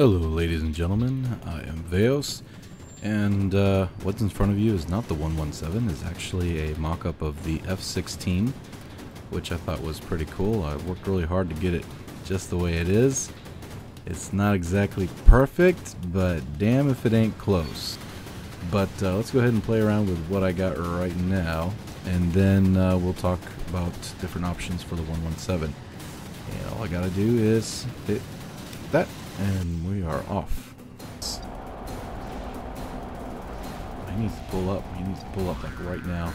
Hello ladies and gentlemen, I am Vaos, and uh, what's in front of you is not the 117, it's actually a mock-up of the F-16, which I thought was pretty cool. I worked really hard to get it just the way it is. It's not exactly perfect, but damn if it ain't close. But uh, let's go ahead and play around with what I got right now, and then uh, we'll talk about different options for the 117. And all I gotta do is hit that and we are off. He needs to pull up. He needs to pull up like right now.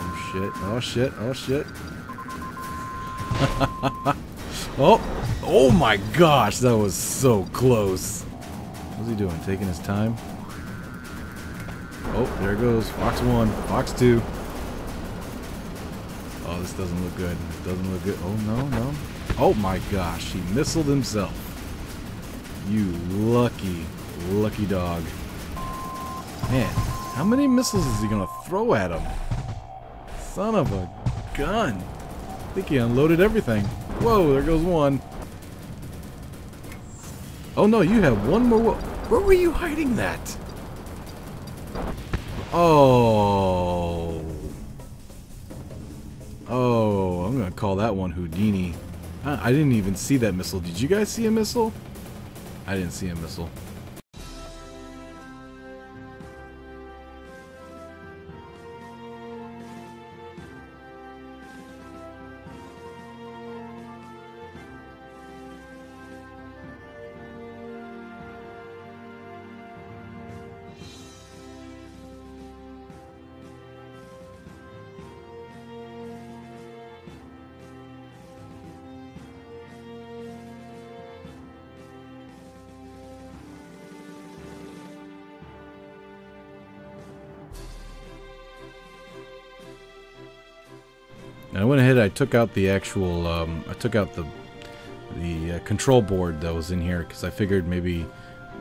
Oh shit. Oh shit. Oh shit. oh. Oh my gosh. That was so close. What's he doing? Taking his time? Oh, there it goes. Fox 1. Fox 2. Oh, this doesn't look good. Doesn't look good. Oh, no, no. Oh my gosh, he missiled himself. You lucky, lucky dog. Man, how many missiles is he gonna throw at him? Son of a gun. I think he unloaded everything. Whoa, there goes one. Oh no, you have one more. Where were you hiding that? Oh. Oh, I'm gonna call that one Houdini. I didn't even see that missile. Did you guys see a missile? I didn't see a missile. And I went ahead, I took out the actual, um, I took out the the uh, control board that was in here because I figured maybe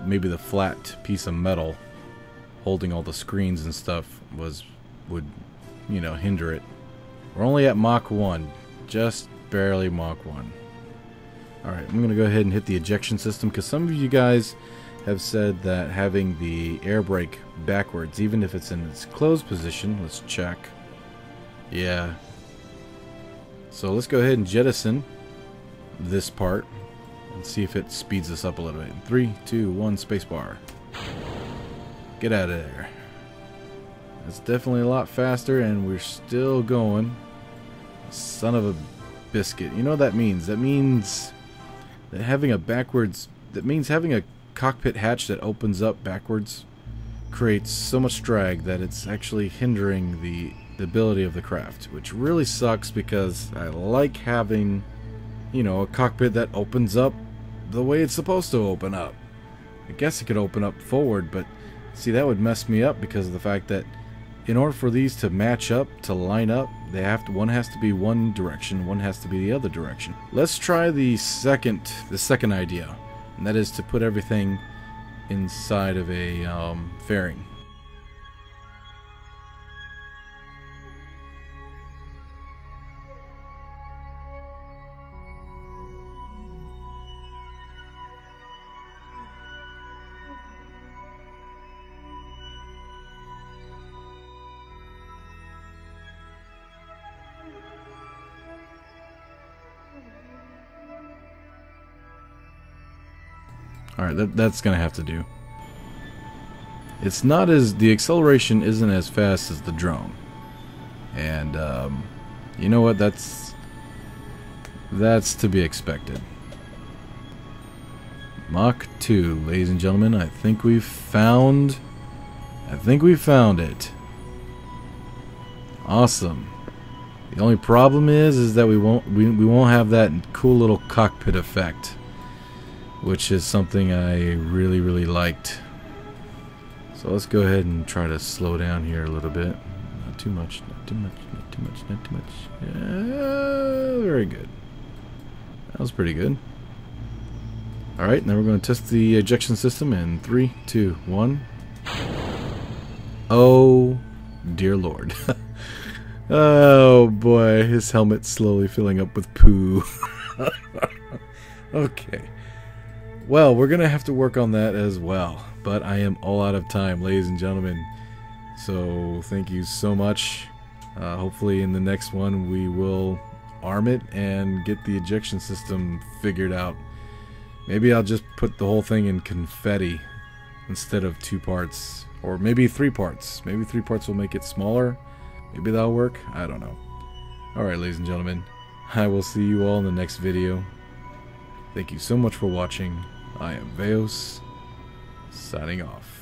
maybe the flat piece of metal holding all the screens and stuff was would you know hinder it. We're only at Mach 1, just barely Mach 1. Alright, I'm going to go ahead and hit the ejection system because some of you guys have said that having the air brake backwards, even if it's in its closed position, let's check. Yeah, so let's go ahead and jettison this part and see if it speeds us up a little bit. Three, two, one, spacebar. Get out of there. It's definitely a lot faster and we're still going. Son of a biscuit. You know what that means? That means that having a backwards... That means having a cockpit hatch that opens up backwards creates so much drag that it's actually hindering the the ability of the craft, which really sucks because I like having, you know, a cockpit that opens up the way it's supposed to open up. I guess it could open up forward, but see, that would mess me up because of the fact that in order for these to match up, to line up, they have to, one has to be one direction, one has to be the other direction. Let's try the second, the second idea, and that is to put everything inside of a um, fairing. Alright, that, that's going to have to do. It's not as... The acceleration isn't as fast as the drone. And, um, you know what? That's... That's to be expected. Mach 2, ladies and gentlemen. I think we've found... I think we found it. Awesome. The only problem is, is that we won't we, we won't have that cool little cockpit effect which is something I really, really liked. So let's go ahead and try to slow down here a little bit. Not too much, not too much, not too much, not too much. Yeah, very good. That was pretty good. Alright, now we're going to test the ejection system in three, two, one. Oh, dear lord. oh boy, his helmet's slowly filling up with poo. okay. Well, we're going to have to work on that as well. But I am all out of time, ladies and gentlemen. So thank you so much. Uh, hopefully in the next one we will arm it and get the ejection system figured out. Maybe I'll just put the whole thing in confetti instead of two parts. Or maybe three parts. Maybe three parts will make it smaller. Maybe that'll work. I don't know. Alright, ladies and gentlemen. I will see you all in the next video. Thank you so much for watching. I am Vaos, signing off.